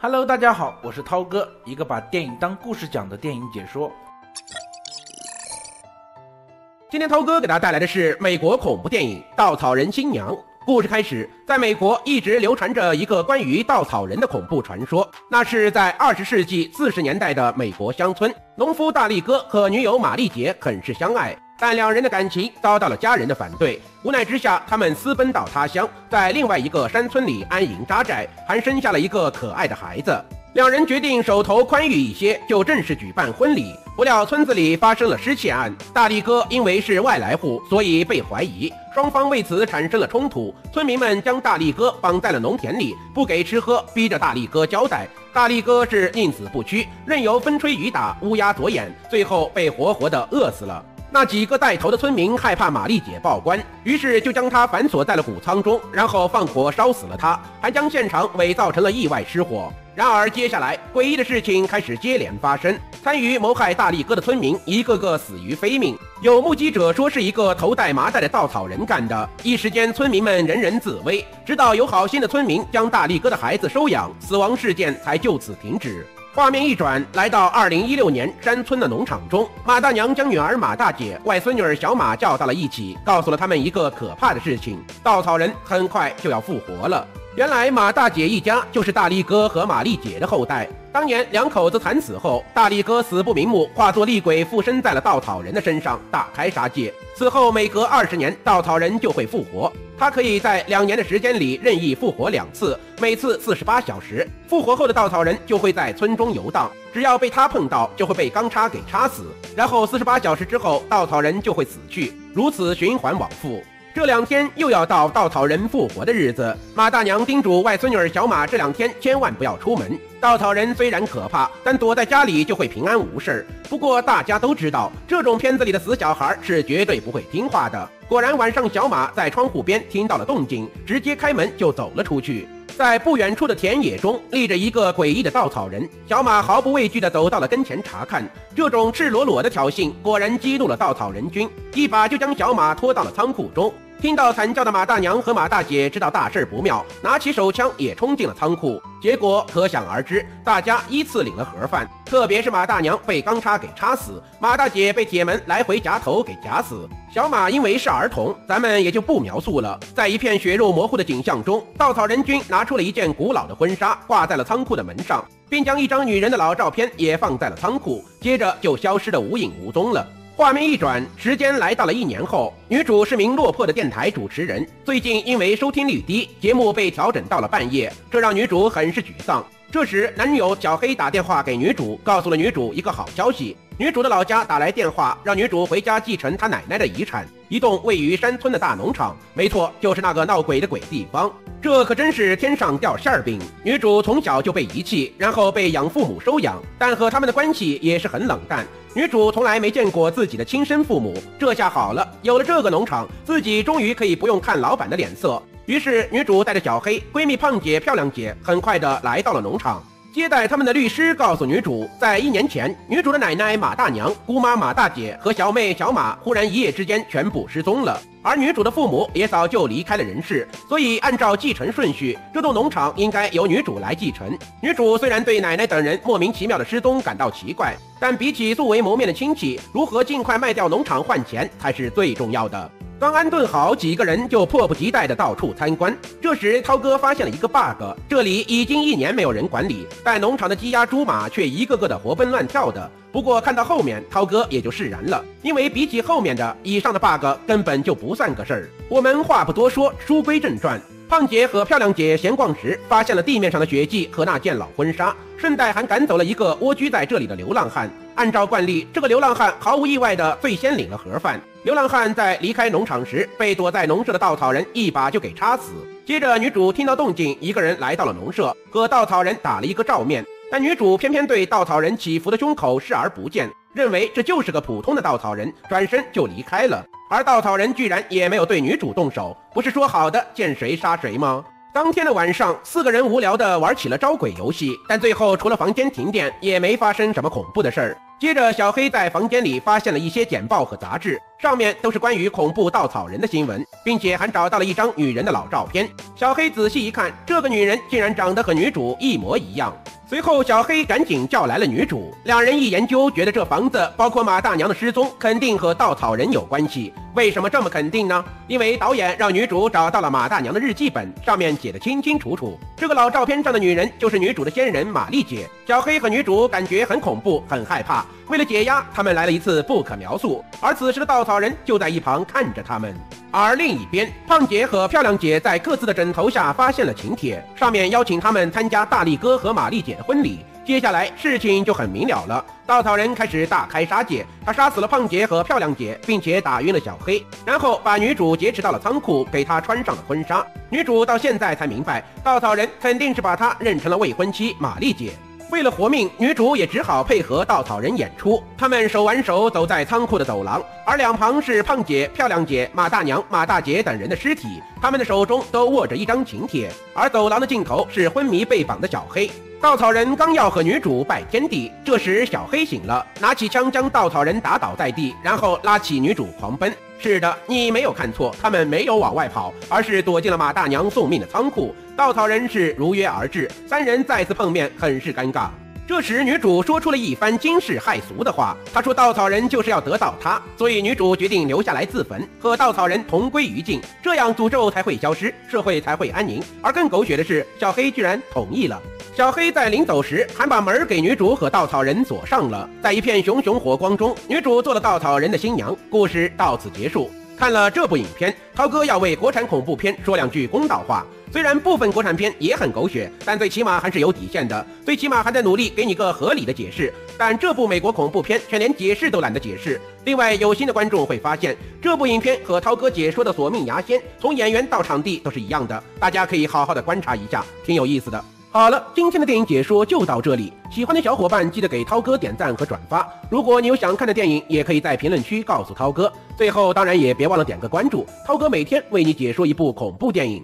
Hello，大家好，我是涛哥，一个把电影当故事讲的电影解说。今天涛哥给大家带来的是美国恐怖电影《稻草人新娘》。故事开始，在美国一直流传着一个关于稻草人的恐怖传说。那是在二十世纪四十年代的美国乡村，农夫大力哥和女友玛丽姐很是相爱，但两人的感情遭到了家人的反对。无奈之下，他们私奔到他乡，在另外一个山村里安营扎寨，还生下了一个可爱的孩子。两人决定手头宽裕一些，就正式举办婚礼。不料村子里发生了失窃案，大力哥因为是外来户，所以被怀疑，双方为此产生了冲突。村民们将大力哥绑在了农田里，不给吃喝，逼着大力哥交代。大力哥是宁死不屈，任由风吹雨打，乌鸦啄眼，最后被活活的饿死了。那几个带头的村民害怕玛丽姐报官，于是就将她反锁在了谷仓中，然后放火烧死了她，还将现场伪造成了意外失火。然而接下来诡异的事情开始接连发生，参与谋害大力哥的村民一个个死于非命，有目击者说是一个头戴麻袋的稻草人干的。一时间村民们人人自危，直到有好心的村民将大力哥的孩子收养，死亡事件才就此停止。画面一转，来到二零一六年山村的农场中，马大娘将女儿马大姐、外孙女儿小马叫到了一起，告诉了他们一个可怕的事情：稻草人很快就要复活了。原来马大姐一家就是大力哥和玛丽姐的后代。当年两口子惨死后，大力哥死不瞑目，化作厉鬼附身在了稻草人的身上，大开杀戒。此后每隔二十年，稻草人就会复活。他可以在两年的时间里任意复活两次，每次四十八小时。复活后的稻草人就会在村中游荡，只要被他碰到，就会被钢叉给插死。然后四十八小时之后，稻草人就会死去，如此循环往复。这两天又要到稻草人复活的日子，马大娘叮嘱外孙女儿小马这两天千万不要出门。稻草人虽然可怕，但躲在家里就会平安无事。不过大家都知道，这种片子里的死小孩是绝对不会听话的。果然，晚上小马在窗户边听到了动静，直接开门就走了出去。在不远处的田野中立着一个诡异的稻草人，小马毫不畏惧地走到了跟前查看。这种赤裸裸的挑衅果然激怒了稻草人军，一把就将小马拖到了仓库中。听到惨叫的马大娘和马大姐知道大事不妙，拿起手枪也冲进了仓库。结果可想而知，大家依次领了盒饭。特别是马大娘被钢叉给插死，马大姐被铁门来回夹头给夹死。小马因为是儿童，咱们也就不描述了。在一片血肉模糊的景象中，稻草人军拿出了一件古老的婚纱，挂在了仓库的门上，并将一张女人的老照片也放在了仓库，接着就消失得无影无踪了。画面一转，时间来到了一年后。女主是名落魄的电台主持人，最近因为收听率低，节目被调整到了半夜，这让女主很是沮丧。这时，男友小黑打电话给女主，告诉了女主一个好消息：女主的老家打来电话，让女主回家继承她奶奶的遗产，一栋位于山村的大农场。没错，就是那个闹鬼的鬼地方。这可真是天上掉馅儿饼。女主从小就被遗弃，然后被养父母收养，但和他们的关系也是很冷淡。女主从来没见过自己的亲生父母，这下好了，有了这个农场，自己终于可以不用看老板的脸色。于是，女主带着小黑、闺蜜胖姐、漂亮姐，很快的来到了农场。接待他们的律师告诉女主，在一年前，女主的奶奶马大娘、姑妈马大姐和小妹小马忽然一夜之间全部失踪了，而女主的父母也早就离开了人世，所以按照继承顺序，这栋农场应该由女主来继承。女主虽然对奶奶等人莫名其妙的失踪感到奇怪，但比起素未谋面的亲戚，如何尽快卖掉农场换钱才是最重要的。刚安顿好，几个人就迫不及待的到处参观。这时，涛哥发现了一个 bug，这里已经一年没有人管理，但农场的鸡鸭猪马却一个个的活蹦乱跳的。不过看到后面，涛哥也就释然了，因为比起后面的以上的 bug，根本就不算个事儿。我们话不多说，书归正传。胖姐和漂亮姐闲逛时，发现了地面上的血迹和那件老婚纱，顺带还赶走了一个蜗居在这里的流浪汉。按照惯例，这个流浪汉毫无意外的最先领了盒饭。流浪汉在离开农场时，被躲在农舍的稻草人一把就给插死。接着，女主听到动静，一个人来到了农舍，和稻草人打了一个照面。但女主偏偏对稻草人起伏的胸口视而不见，认为这就是个普通的稻草人，转身就离开了。而稻草人居然也没有对女主动手，不是说好的见谁杀谁吗？当天的晚上，四个人无聊的玩起了招鬼游戏，但最后除了房间停电，也没发生什么恐怖的事儿。接着，小黑在房间里发现了一些简报和杂志，上面都是关于恐怖稻草人的新闻，并且还找到了一张女人的老照片。小黑仔细一看，这个女人竟然长得和女主一模一样。随后，小黑赶紧叫来了女主，两人一研究，觉得这房子包括马大娘的失踪，肯定和稻草人有关系。为什么这么肯定呢？因为导演让女主找到了马大娘的日记本，上面写的清清楚楚，这个老照片上的女人就是女主的先人玛丽姐。小黑和女主感觉很恐怖，很害怕。为了解压，他们来了一次不可描述。而此时的稻草人就在一旁看着他们。而另一边，胖姐和漂亮姐在各自的枕头下发现了请帖，上面邀请他们参加大力哥和玛丽姐的婚礼。接下来事情就很明了了，稻草人开始大开杀戒，他杀死了胖姐和漂亮姐，并且打晕了小黑，然后把女主劫持到了仓库，给她穿上了婚纱。女主到现在才明白，稻草人肯定是把她认成了未婚妻玛丽姐。为了活命，女主也只好配合稻草人演出。他们手挽手走在仓库的走廊，而两旁是胖姐、漂亮姐、马大娘、马大姐等人的尸体，他们的手中都握着一张请帖。而走廊的尽头是昏迷被绑的小黑。稻草人刚要和女主拜天地，这时小黑醒了，拿起枪将稻草人打倒在地，然后拉起女主狂奔。是的，你没有看错，他们没有往外跑，而是躲进了马大娘送命的仓库。稻草人是如约而至，三人再次碰面，很是尴尬。这时，女主说出了一番惊世骇俗的话。她说：“稻草人就是要得到她，所以女主决定留下来自焚，和稻草人同归于尽，这样诅咒才会消失，社会才会安宁。”而更狗血的是，小黑居然同意了。小黑在临走时还把门给女主和稻草人锁上了。在一片熊熊火光中，女主做了稻草人的新娘。故事到此结束。看了这部影片，涛哥要为国产恐怖片说两句公道话。虽然部分国产片也很狗血，但最起码还是有底线的，最起码还在努力给你个合理的解释。但这部美国恐怖片却连解释都懒得解释。另外，有心的观众会发现，这部影片和涛哥解说的《索命牙仙》，从演员到场地都是一样的，大家可以好好的观察一下，挺有意思的。好了，今天的电影解说就到这里。喜欢的小伙伴记得给涛哥点赞和转发。如果你有想看的电影，也可以在评论区告诉涛哥。最后，当然也别忘了点个关注，涛哥每天为你解说一部恐怖电影。